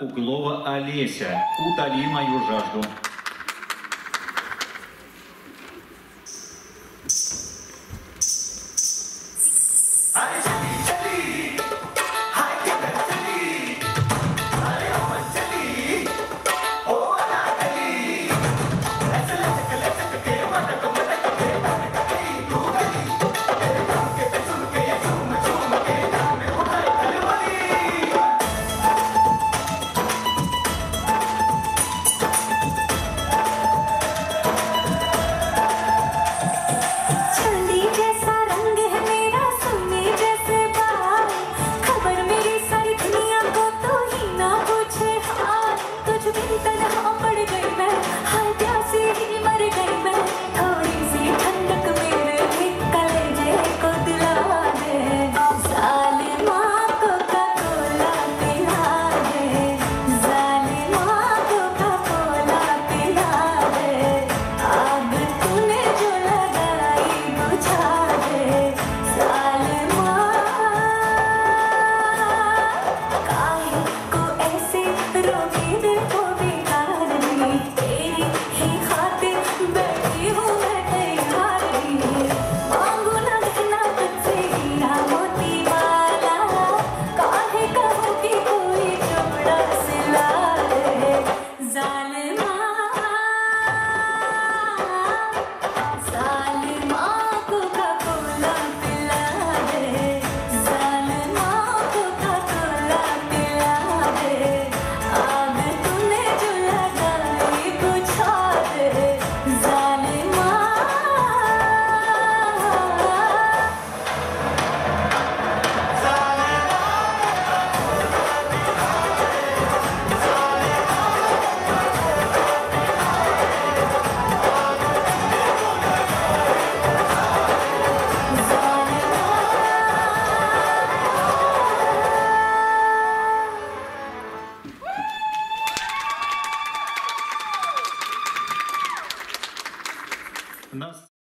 Углова Олеся. Утоли мою жажду. нас